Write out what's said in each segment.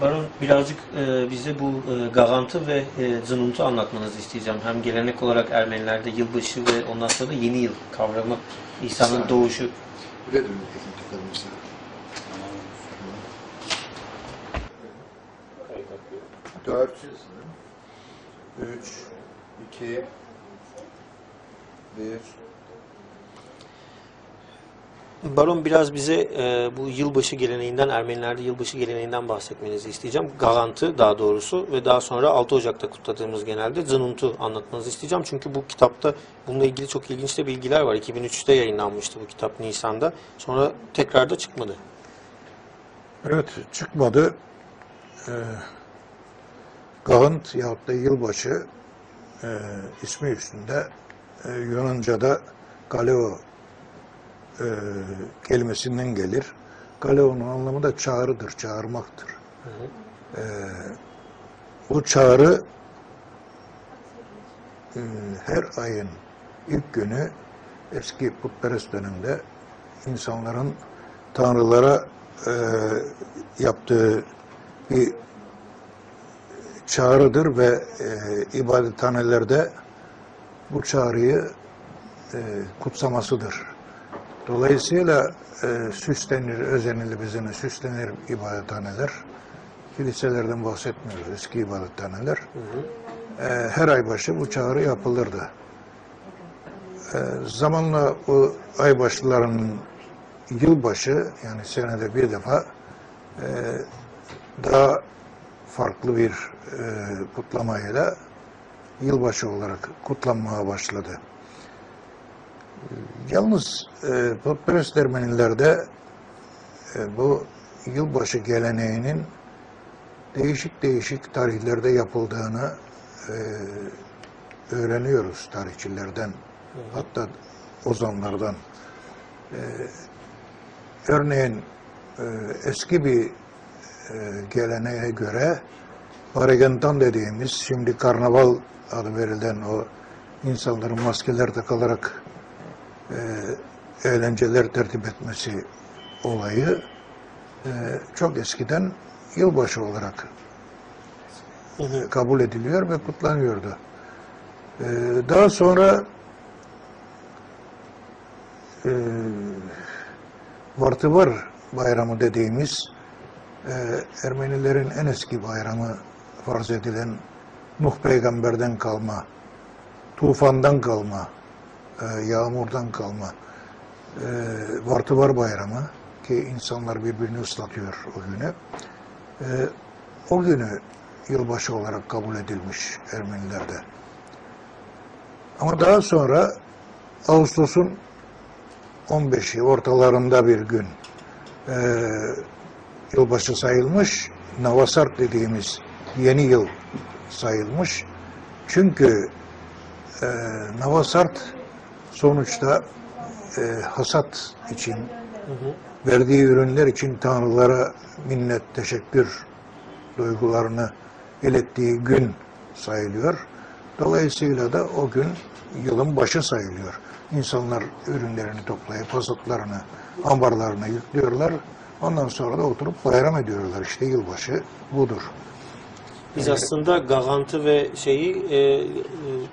Baron birazcık e, bize bu e, garantı ve e, zınuntu anlatmanızı isteyeceğim. Hem gelenek olarak Ermenilerde yılbaşı ve ondan sonra da yeni yıl kavramı, İsa'nın İsa. doğuşu. Dört, üç, iki, bir. Baron biraz bize e, bu yılbaşı geleneğinden, Ermenilerde yılbaşı geleneğinden bahsetmenizi isteyeceğim. Garantı daha doğrusu ve daha sonra 6 Ocak'ta kutladığımız genelde zınuntu anlatmanızı isteyeceğim. Çünkü bu kitapta bununla ilgili çok ilginç de bilgiler var. 2003'te yayınlanmıştı bu kitap Nisan'da. Sonra tekrar da çıkmadı. Evet çıkmadı. Ee, Gahınt yahut da yılbaşı e, ismi üstünde e, Yunanca'da Galeo e, kelimesinden gelir. Galeo'nun anlamı da çağrıdır, çağırmaktır. E, bu çağrı e, her ayın ilk günü eski putperest dönemde insanların tanrılara e, yaptığı bir çağrıdır ve e, ibadethanelerde bu çağrıyı e, kutsamasıdır. Dolayısıyla e, süslenir, özenilir, bizimle süslenir ibadethaneler. Kiliselerden bahsetmiyoruz, eski ibadethaneler. E, her ay başı bu çağrı yapılırdı. E, zamanla o aybaşılarının yılbaşı yani senede bir defa e, daha farklı bir e, kutlamayla yılbaşı olarak kutlanmaya başladı. Yalnız e, putperest Ermenilerde e, bu yılbaşı geleneğinin değişik değişik tarihlerde yapıldığını e, öğreniyoruz tarihçilerden. Hatta ozanlardan. E, örneğin e, eski bir e, geleneğe göre Paregentan dediğimiz şimdi karnaval adı verilen o insanların maskeler takılarak e, eğlenceler tertip etmesi olayı e, çok eskiden yılbaşı olarak e, kabul ediliyor ve kutlanıyordu. E, daha sonra e, Vartıvar bayramı dediğimiz e, Ermenilerin en eski bayramı farz edilen Nuh peygamberden kalma, tufandan kalma, e, yağmurdan kalma e, Vartıvar bayramı ki insanlar birbirini ıslatıyor o günü. E, o günü yılbaşı olarak kabul edilmiş Ermenilerde. Ama daha sonra Ağustos'un 15'i ortalarında bir gün e, yılbaşı sayılmış. Navasart dediğimiz yeni yıl sayılmış. Çünkü e, Navasart sonuçta e, hasat için verdiği ürünler için tanrılara minnet, teşekkür duygularını ilettiği gün sayılıyor. Dolayısıyla da o gün yılın başı sayılıyor. İnsanlar ürünlerini toplayıp hasatlarını, ambarlarına yüklüyorlar. Ondan sonra da oturup bayram ediyorlar. İşte yılbaşı budur. Biz aslında garantı ve şeyi e, e,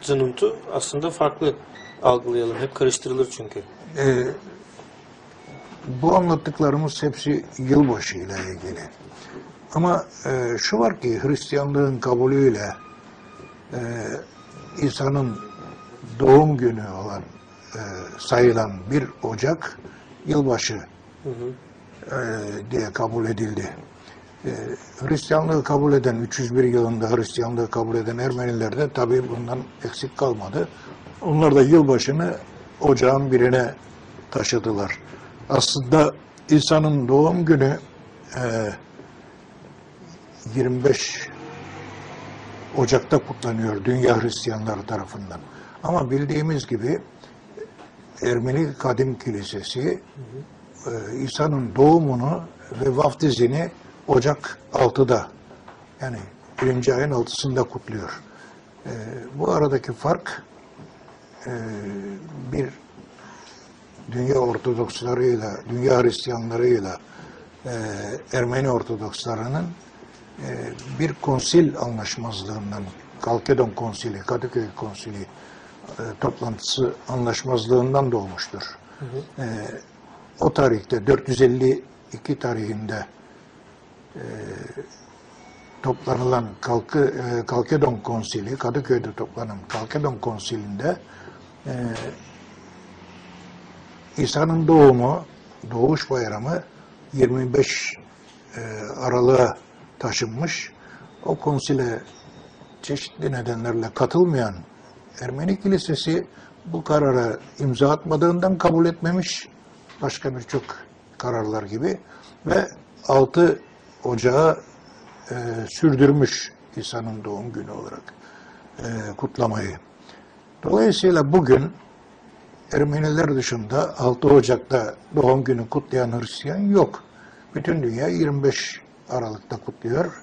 zınuntu aslında farklı algılayalım. Hep karıştırılır çünkü. Ee, bu anlattıklarımız hepsi yılbaşı ile ilgili. Ama e, şu var ki Hristiyanlığın kabulüyle e, İsa'nın doğum günü olan e, sayılan 1 Ocak yılbaşı e, diye kabul edildi. E, Hristiyanlığı kabul eden, 301 yılında Hristiyanlığı kabul eden Ermeniler de tabii bundan eksik kalmadı. Onlar da yılbaşını ocağın birine taşıdılar. Aslında İsa'nın doğum günü e, 25 Ocak'ta kutlanıyor Dünya Hristiyanları tarafından. Ama bildiğimiz gibi Ermeni Kadim Kilisesi e, İsa'nın doğumunu ve vaftizini Ocak 6'da yani birinci ayın 6'sında kutluyor. E, bu aradaki fark e, bir dünya Ortodokslarıyla, dünya Hristiyanlarıyla e, Ermeni Ortodokslarının e, bir konsil anlaşmazlığından, Kalkedon Konsili, Kadıköy Konsili e, toplantısı anlaşmazlığından doğmuştur. E, o tarihte 452 tarihinde e, toplanılan Kalkı, e, Kalkedon Konsili, Kadıköy'de toplanan Kalkedon Konsili'nde e, İsa'nın doğumu, doğuş bayramı 25 e, Aralık'a taşınmış. O konsile çeşitli nedenlerle katılmayan Ermeni Kilisesi bu karara imza atmadığından kabul etmemiş. Başka birçok kararlar gibi ve 6 Ocağı e, sürdürmüş İsa'nın doğum günü olarak e, kutlamayı. Dolayısıyla bugün Ermeniler dışında 6 Ocak'ta doğum günü kutlayan Hristiyan yok. Bütün dünya 25 Aralık'ta kutluyor.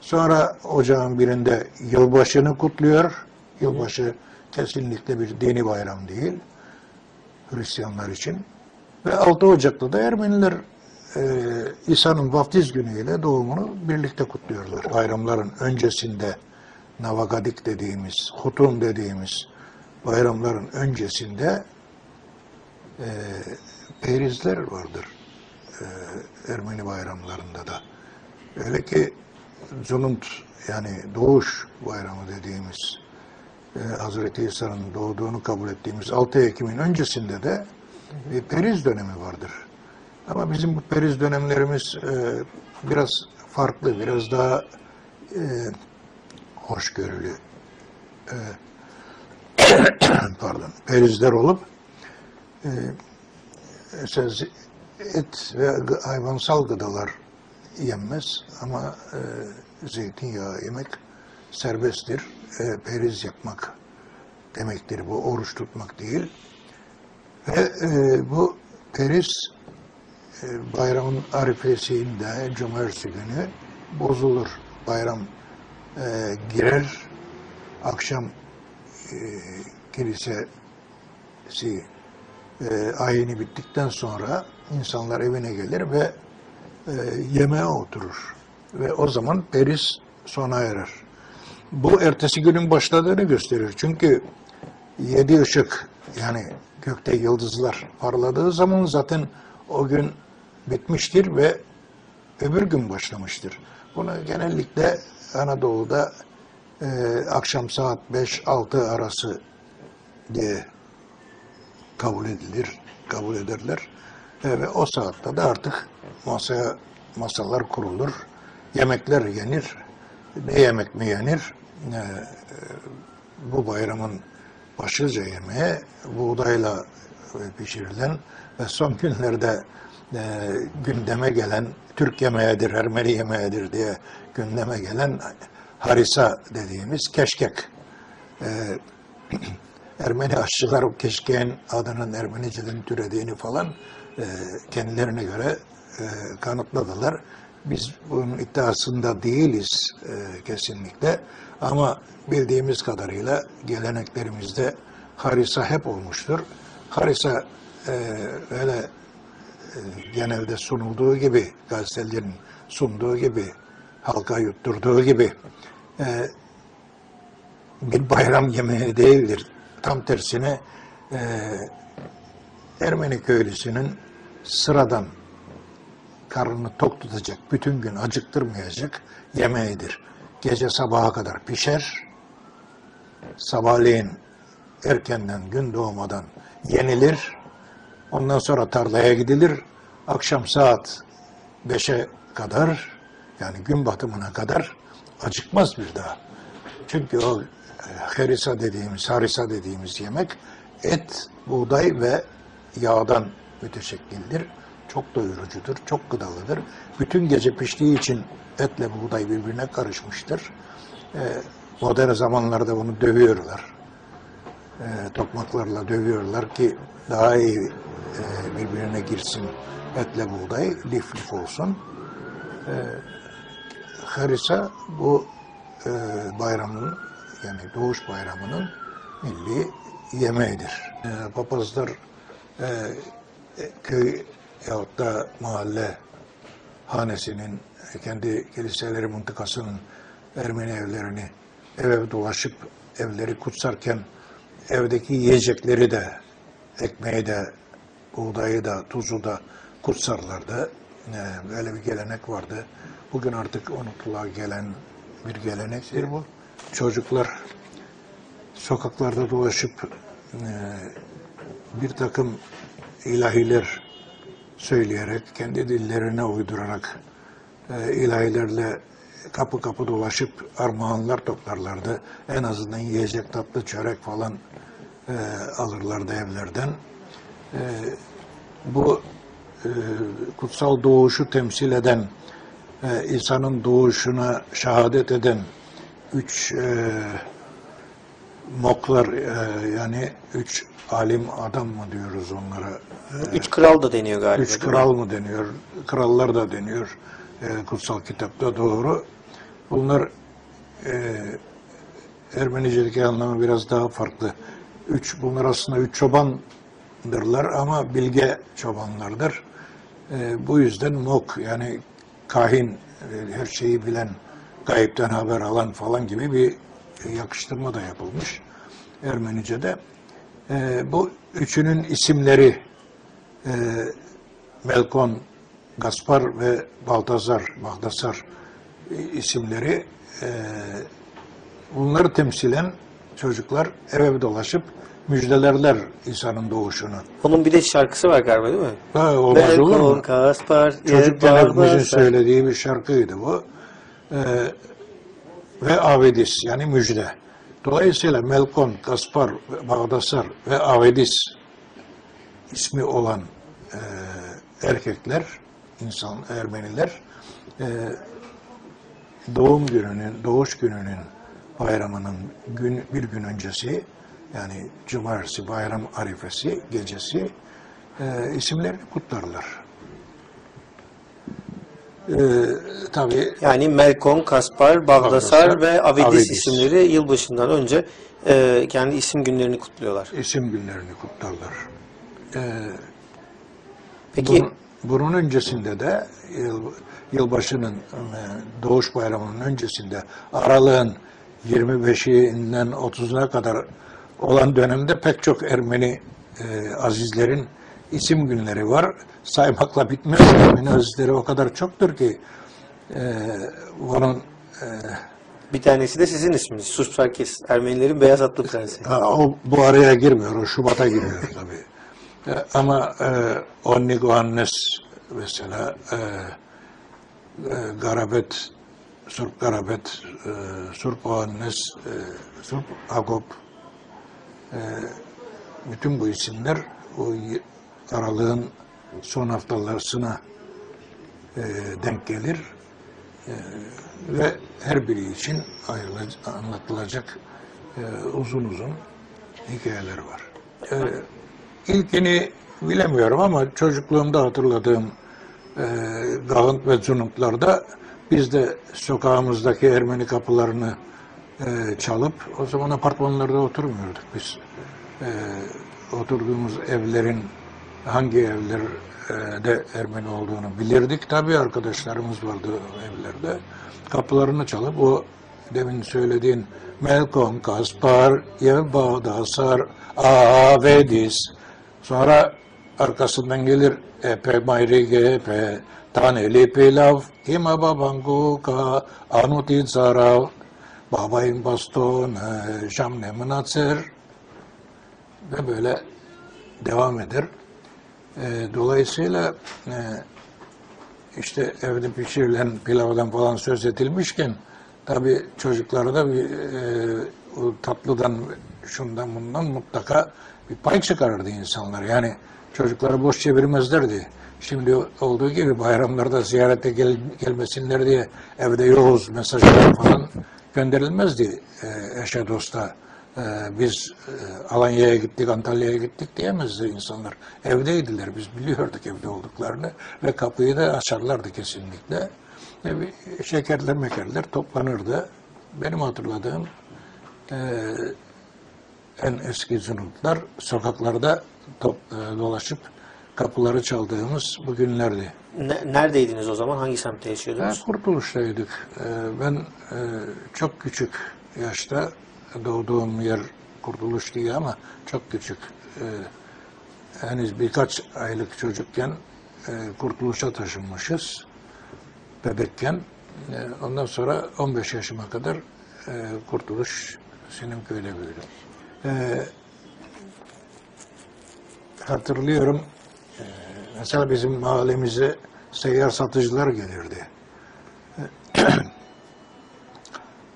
Sonra ocağın birinde yılbaşını kutluyor. Yılbaşı kesinlikle bir dini bayram değil Hristiyanlar için. Ve 6 Ocak'ta da Ermeniler e, İsa'nın vaftiz günüyle doğumunu birlikte kutluyorlar. Bayramların öncesinde Navagadik dediğimiz, Hutun dediğimiz bayramların öncesinde e, perizler vardır. E, Ermeni bayramlarında da. Öyle ki Zununt yani doğuş bayramı dediğimiz e, Hazreti İsa'nın doğduğunu kabul ettiğimiz 6 Ekim'in öncesinde de bir periz dönemi vardır. Ama bizim bu periz dönemlerimiz e, biraz farklı, biraz daha e, hoşgörülü. E, pardon, perizler olup e, et ve hayvansal gıdalar yenmez ama e, zeytinyağı yemek serbesttir. E, periz yapmak demektir bu, oruç tutmak değil. Ve e, bu periz e, bayramın arifesinde, cumartesi günü bozulur. Bayram e, girer, akşam kilisesi e, ayini bittikten sonra insanlar evine gelir ve e, yemeğe oturur. Ve o zaman periz sona erer. Bu ertesi günün başladığını gösterir. Çünkü yedi ışık yani gökte yıldızlar parladığı zaman zaten o gün bitmiştir ve öbür gün başlamıştır. Bunu genellikle Anadolu'da e, akşam saat 5-6 arası diye kabul edilir, kabul ederler. E, ve o saatte de artık masaya masalar kurulur, yemekler yenir. Ne yemek mi yenir? E, e, bu bayramın başlıca yemeği buğdayla e, pişirilen ve son günlerde e, gündeme gelen Türk yemeğidir, Ermeni yemeğidir diye gündeme gelen harisa dediğimiz keşkek. E, Ermeni aşçılar o keşkeğin adının Ermeniceden türediğini falan e, kendilerine göre e, kanıtladılar. Biz bunun iddiasında değiliz e, kesinlikle ama bildiğimiz kadarıyla geleneklerimizde harisa hep olmuştur. Harisa e, öyle e, genelde sunulduğu gibi, gazetelerin sunduğu gibi, halka yutturduğu gibi e, bir bayram yemeği değildir. Tam tersine e, Ermeni köylüsünün sıradan karnını tok tutacak, bütün gün acıktırmayacak yemeğidir. Gece sabaha kadar pişer, sabahleyin erkenden gün doğmadan yenilir, ondan sonra tarlaya gidilir, akşam saat 5'e kadar yani gün batımına kadar acıkmaz bir daha. Çünkü o e, herisa dediğimiz, harisa dediğimiz yemek et, buğday ve yağdan müteşekkildir. Çok doyurucudur, çok gıdalıdır. Bütün gece piştiği için etle buğday birbirine karışmıştır. E, modern zamanlarda bunu dövüyorlar. E, tokmaklarla dövüyorlar ki daha iyi e, birbirine girsin etle buğday, lif lif olsun. E, harisa bu e, bayramın yani doğuş bayramının milli yemeğidir. E, papazlar e, e, köy yahut da mahalle hanesinin, kendi kiliseleri mıntıkasının Ermeni evlerini ev ev dolaşıp evleri kutsarken evdeki yiyecekleri de, ekmeği de, buğdayı da, tuzu da kutsarlardı. Ee, Böyle bir gelenek vardı. Bugün artık unutuluğa gelen bir gelenektir bu. Çocuklar sokaklarda dolaşıp e, bir takım ilahiler söyleyerek, kendi dillerine uydurarak e, ilahilerle kapı kapı dolaşıp armağanlar toplarlardı. En azından yiyecek tatlı çörek falan e, alırlardı evlerden. E, bu e, kutsal doğuşu temsil eden, e, İsa'nın doğuşuna şehadet eden üç e, moklar e, yani üç alim adam mı diyoruz onlara? E, Üç kral da deniyor galiba. Üç kral mı deniyor? Krallar da deniyor. e, kutsal kitapta doğru. Bunlar e, Ermenicedeki anlamı biraz daha farklı. Üç, bunlar aslında üç çobandırlar ama bilge çobanlardır. E, bu yüzden mok yani kahin, e, her şeyi bilen, gayipten haber alan falan gibi bir yakıştırma da yapılmış Ermenice'de. E, bu üçünün isimleri e, Melkon, Gaspar ve Baltazar, Baltasar e, isimleri e, bunları temsilen çocuklar ev ev dolaşıp müjdelerler İsa'nın doğuşunu. Onun bir de şarkısı var galiba değil mi? Ha, olmaz olur mu? Belkon, Kaspar, Çocukken hepimizin söylediği bir şarkıydı bu. Ee, ve Avedis yani müjde. Dolayısıyla Melkon, Gaspar, Bağdasar ve Avedis ismi olan e, erkekler, insan Ermeniler e, doğum gününün, doğuş gününün bayramının gün, bir gün öncesi yani cumartesi bayram arifesi gecesi e, isimlerini kutlarlar. E, tabii Yani Melkon, Kaspar, Bagdasar Bagdasar, ve Avedis, Avedis. isimleri yılbaşından önce e, kendi isim günlerini kutluyorlar. isim günlerini kutlarlar. E, Peki Bunun, bunun öncesinde de yıl, yılbaşının e, doğuş bayramının öncesinde aralığın 25'inden 30'una kadar olan dönemde pek çok Ermeni e, azizlerin isim günleri var. Saymakla bitmez. Ermeni azizleri o kadar çoktur ki e, bunun bir tanesi de sizin isminiz. Susparkes, Ermenilerin beyaz atlı prensi. Ha, o bu araya girmiyor, o Şubat'a giriyor tabii. E, ama e, Onni Gohannes mesela e, e, Garabet, Surp Garabet, e, Surp Ohannes, e, Surp Agop e, bütün bu isimler o aralığın son haftalarına e, denk gelir E, ve her biri için anlatılacak e, uzun uzun hikayeler var. E, ilkini bilemiyorum ama çocukluğumda hatırladığım e, ve Zunutlar'da biz de sokağımızdaki Ermeni kapılarını e, çalıp o zaman apartmanlarda oturmuyorduk biz. E, oturduğumuz evlerin hangi evlerde Ermeni olduğunu bilirdik. Tabii arkadaşlarımız vardı evlerde. Kapılarını çalıp o demin söylediğin Melkon, Kaspar, Yevbadasar, Avedis. Sonra arkasından gelir Epe Mayri Gepe, Taneli Pilav, Hima Babanguka, Anuti Zarav, Babayın Baston, Şamne Mınatser ve böyle devam eder. E, dolayısıyla e, işte evde pişirilen pilavdan falan söz edilmişken tabii çocuklara da bir e, tatlıdan şundan bundan mutlaka bir pay çıkarırdı insanlar. Yani çocukları boş çevirmezlerdi. Şimdi olduğu gibi bayramlarda ziyarete gel, gelmesinler diye evde yoğuz mesajlar falan gönderilmezdi e, eşe dosta. E, biz e, Alanya'ya gittik, Antalya'ya gittik diyemezdi insanlar. Evdeydiler, biz biliyorduk evde olduklarını ve kapıyı da açarlardı kesinlikle. E, şekerler mekerler toplanırdı. Benim hatırladığım en eski zunutlar sokaklarda top, dolaşıp kapıları çaldığımız bu günlerdi. Ne- neredeydiniz o zaman? Hangi semtte Ya, yaşıyordunuz? kurtuluştaydık. Ee, Ben e, çok küçük yaşta doğduğum yer kurtuluş diye ama çok küçük. Ee, Henüz birkaç aylık çocukken e, kurtuluşa taşınmışız. Bebekken. E, Ondan sonra 15 yaşıma kadar e, kurtuluş Sinimköy'de büyüdüm. E, hatırlıyorum mesela bizim mahallemize seyyar satıcılar gelirdi.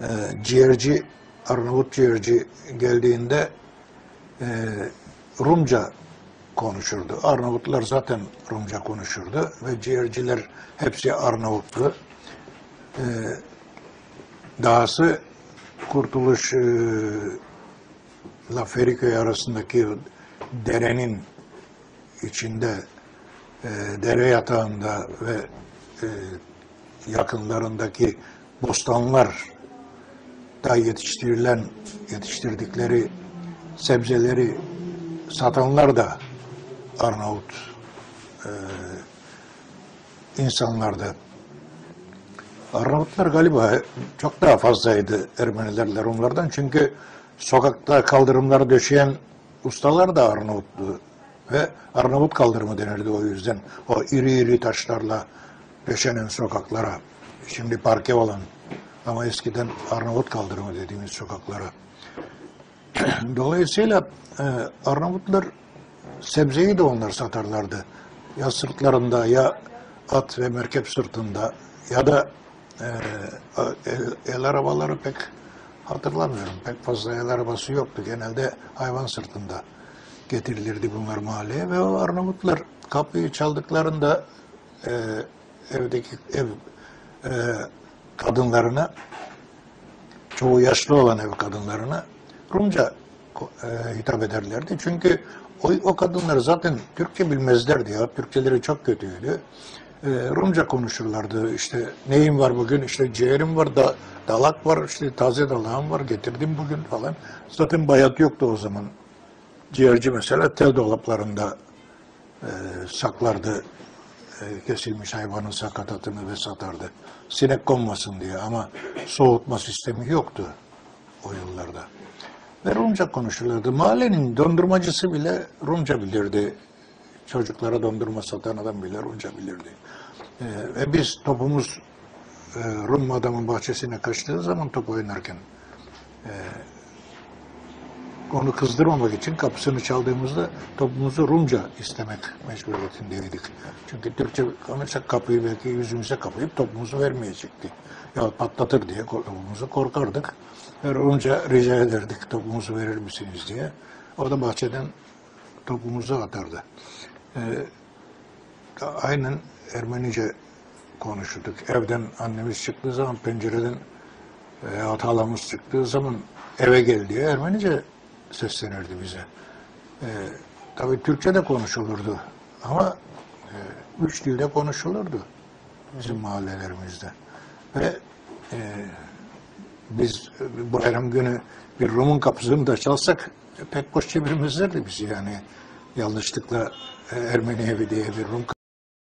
e, ciğerci, Arnavut ciğerci geldiğinde e, Rumca konuşurdu. Arnavutlar zaten Rumca konuşurdu ve ciğerciler hepsi Arnavutlu. E, dahası Kurtuluş e, La Feriköy arasındaki derenin içinde e, dere yatağında ve e, yakınlarındaki bostanlar da yetiştirilen yetiştirdikleri sebzeleri satanlar da Arnavut e, insanlardı. Arnavutlar galiba çok daha fazlaydı Ermenilerle Rumlardan çünkü sokakta kaldırımları döşeyen ustalar da Arnavutlu ve Arnavut kaldırımı denirdi o yüzden. O iri iri taşlarla döşenen sokaklara, şimdi parke olan ama eskiden Arnavut kaldırımı dediğimiz sokaklara. Dolayısıyla e, Arnavutlar sebzeyi de onlar satarlardı. Ya sırtlarında ya at ve merkep sırtında ya da e, el, el arabaları pek hatırlamıyorum. Pek fazla el arabası yoktu. Genelde hayvan sırtında getirilirdi bunlar mahalleye ve o Arnavutlar kapıyı çaldıklarında e, evdeki ev e, kadınlarına çoğu yaşlı olan ev kadınlarına Rumca e, hitap ederlerdi. Çünkü o, o kadınlar zaten Türkçe bilmezlerdi ya. Türkçeleri çok kötüydü. E, Rumca konuşurlardı. İşte neyim var bugün? İşte ciğerim var, da, dalak var, işte taze dalağım var, getirdim bugün falan. Zaten bayat yoktu o zaman. Ciğerci mesela tel dolaplarında e, saklardı e, kesilmiş hayvanın sakatatını ve satardı. Sinek konmasın diye ama soğutma sistemi yoktu o yıllarda. Ve Rumca konuşulurdu. Mahallenin dondurmacısı bile Rumca bilirdi. Çocuklara dondurma satan adam bile Rumca bilirdi. E, ve biz topumuz e, Rum adamın bahçesine kaçtığı zaman top oynarken onu kızdırmamak için kapısını çaldığımızda topumuzu Rumca istemek mecburiyetindeydik. Çünkü Türkçe konuşsak kapıyı belki yüzümüze kapayıp topumuzu vermeyecekti. Ya patlatır diye topumuzu korkardık. Ve Rumca rica ederdik topumuzu verir misiniz diye. O da bahçeden topumuzu atardı. Ee, aynen Ermenice konuşurduk. Evden annemiz çıktığı zaman pencereden veya halamız çıktığı zaman eve gel diye Ermenice seslenirdi bize. Ee, tabii Türkçe de konuşulurdu ama e, üç dilde konuşulurdu bizim mahallelerimizde. Ve e, biz e, bayram günü bir Rum'un kapısını da çalsak e, pek boş çevirmezlerdi bizi yani. Yanlışlıkla e, Ermeni evi diye bir Rum